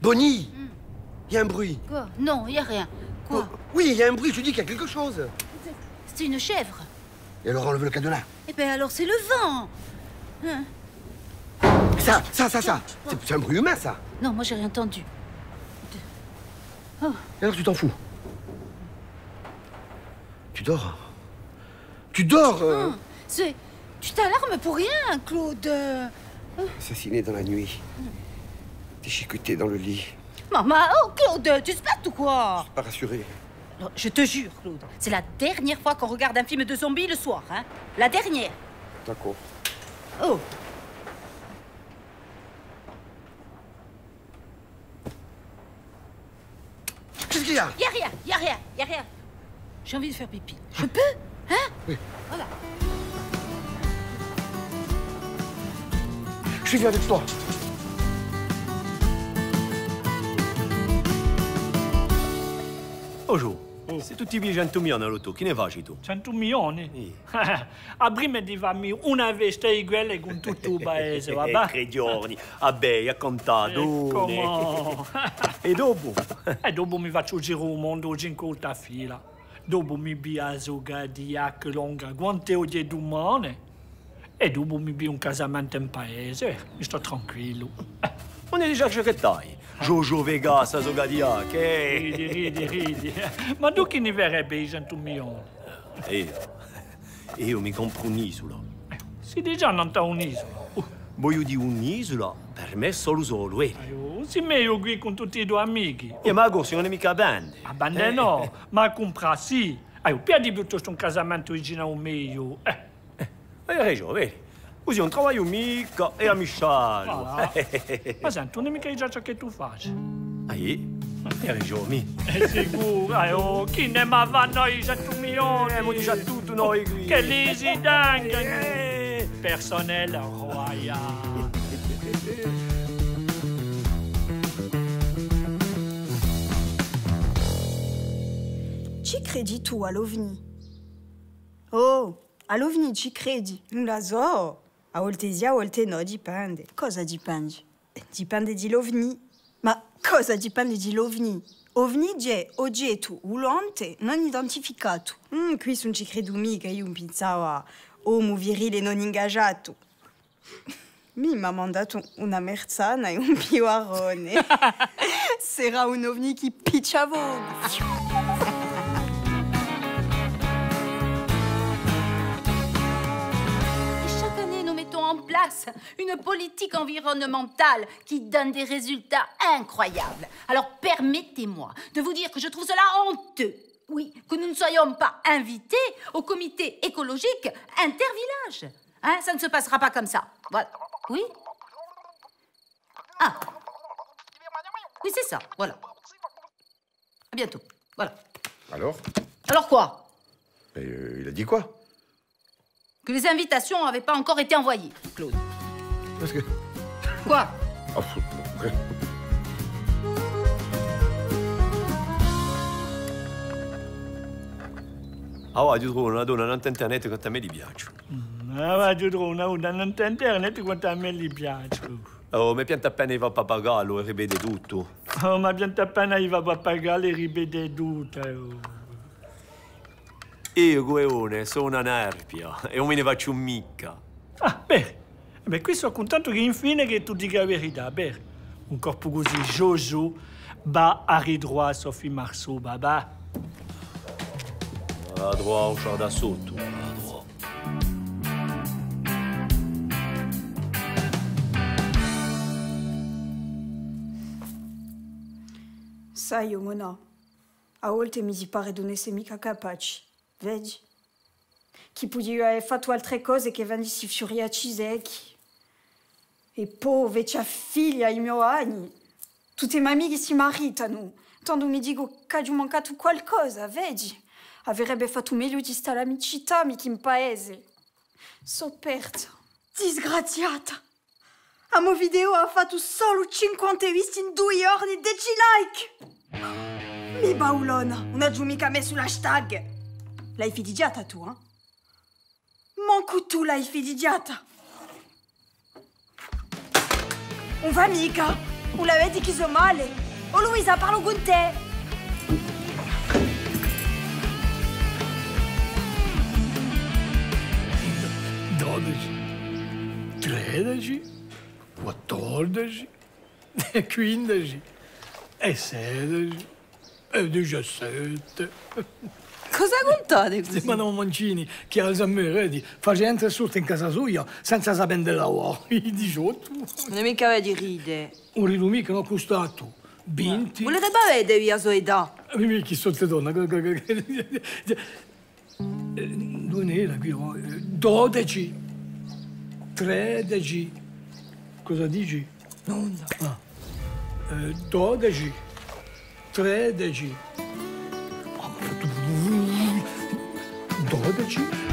Bonnie Il y a un bruit. Quoi? Non, y a rien. Quoi? Oui, il y a un bruit, je dis qu'il y a quelque chose. C'est une chèvre. Et alors enlève le cadenas. Eh ben alors c'est le vent. Hein? Ça, ça, ça, ça. C'est- un bruit humain, ça. non, moi j'ai rien entendu. Oh, Et alors tu t'en fous? Tu dors? Tu dors euh, c'est. Tu t'alarmes pour rien, Claude. Assassiné dans la nuit. Déchiqueté dans le lit. Maman, oh Claude, tu te battes ou quoi? Pas rassuré. Je te jure, Claude, c'est la dernière fois qu'on regarde un film de zombies le soir, hein La dernière. D'accord. Oh. Qu'est-ce qu'il y a? Y a rien, y a rien, y a rien. J'ai envie de faire pipi. Je peux Hein? Oui. Voilà. Je suis venu avec toi. Se tutti i 100 milioni all'auto, chi ne faci tu? 100 milioni? Sì. A prima di farmi una veste uguale con tutto il paese, va Eh, bene? tre giorni, vabbè, ha contato. Come? E dopo? E dopo mi faccio girare il mondo cinque fila. Dopo mi biaso Gadiac longa quante ore domani. E dopo mi bi un casamento in paese. Mi sto tranquillo. Non è già che dai. Jojo Vegas, Zogadiac, eh. Ridi, ridi, ridi. Ma tu chi ne verrebbe i 100 milioni? E io, io mi compro un'isola. Si dice non c'è un'isola. Voglio di un'isola, per me solo solo, eh. si meglio qui con tutti i tuoi amici. E ma cosa, non è mica bande. A bande no, ma compra sì. Allora, piedi piuttosto un casamento vicino a un meglio. Eh, Hai ragione, vedi. Così non trovaio mica e amisciario. voilà. Ma senti, non è mica già ciò che tu fai. È sicuro, eh, oh, chi ne ma vanno i 100 milioni? Eh, dice tutto noi qui. Che li si danno. Eh. Personnel royal. Ci credi tu all'OVNI? Oh, all'OVNI ci credi? Non la so. A volte sì, a volte no, dipende. Cosa dipende? Dipende di l'OVNI. Ma cosa dipende di l'OVNI? OVNI è oggetto volante non identificato. Mm, qui non ci credo mica, io pensavo a uomo virile non ingaggiato. Mi ha mandato una merzana e un pivarone. Sarà un ovni che piccia place une politique environnementale qui donne des résultats incroyables. Alors permettez-moi de vous dire que je trouve cela honteux. Oui, que nous ne soyons pas invités au comité écologique intervillage. Hein, ça ne se passera pas comme ça. Voilà. Oui Ah. Oui, c'est ça. Voilà. À bientôt. Voilà. Alors? Alors quoi? Mais, euh, Il a dit quoi? Que les invitations n'avaient pas encore été envoyées, Claude. Parce que. Quoi? Oh. Ah, va, ti trovo una donna non internet che a me gli piace. Ah, ma tu trovi una una non internet quanto a me gli piace. Oh, mi pianta appena va a pappagallo e rivede tutto. Oh, ma pianta appena io va a pagare le ribede tutte. Oh. Io, Gueone, sono una nerpia e non me ne faccio mica. Ah, bene. Beh, qui sono contento che infine che tu dica la verità. Bene. Un corpo così Jojo va a ridroit Sophie Marceau, babà. La droit o da sotto. La droit. Sai, io, Mona. A volte mi si pare non essere mica capaci. Vedi? Chi podia aver fatto altre cose che vendissi fiori a Cisecchi. E poi, vecchia figlia ai miei anni. Tutte le amiche si maritano. Tanto mi dico che ho mancato qualcosa, vedi? Avrebbe fatto meglio di stare all'amicità, mica in paese. So persa. Disgraziata. A mo video ha fatto solo 50 visti in due giorni, 10 like! Mi baulona, una giù mica messo l'hashtag. L'hai fidigiata tu, eh? Manco tu l'hai fidigiata. On va mica. O l'avete chiso male. O Luisa, parlo con te. Dodici, tredici, quattordici, quindici, e sedici, e diciassette. Cosa contate così? Madame Mancini, che ha le vedi, faceva entrare sotto in casa sua senza sapere del lavoro. I 18. Non è mica vedi ride. Un rilumi che non ha costato 20. Volete vedere via sua età? Mi chi sotto donna. Due nere qui, eh, 12, 13. Cosa dici? Non Ah. Eh, 12, dowody ci?